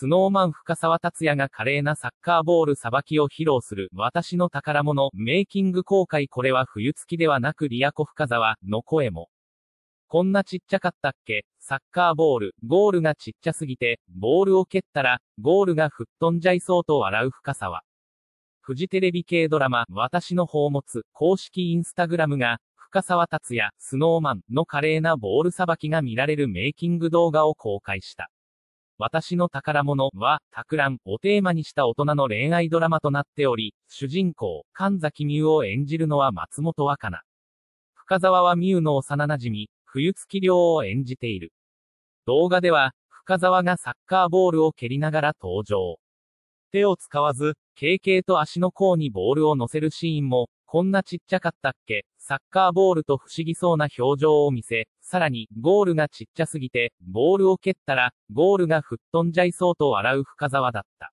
スノーマン深沢達也が華麗なサッカーボールさばきを披露する、私の宝物、メイキング公開これは冬月ではなくリアコ深沢、の声も。こんなちっちゃかったっけ？サッカーボール、ゴールがちっちゃすぎて、ボールを蹴ったら、ゴールが吹っ飛んじゃいそうと笑う深沢。フジテレビ系ドラマ、私の宝物、公式インスタグラムが、深沢達也、スノーマンの華麗なボールさばきが見られるメイキング動画を公開した。私の宝物は、托乱をテーマにした大人の恋愛ドラマとなっており、主人公、神崎美優を演じるのは松本若菜。深沢は美優の幼馴染、冬月亮を演じている。動画では、深沢がサッカーボールを蹴りながら登場。手を使わず、軽々と足の甲にボールを乗せるシーンも、こんなちっちゃかったっけ？サッカーボールと不思議そうな表情を見せ、さらに、ゴールがちっちゃすぎて、ボールを蹴ったら、ゴールが吹っ飛んじゃいそうと笑う深沢だった。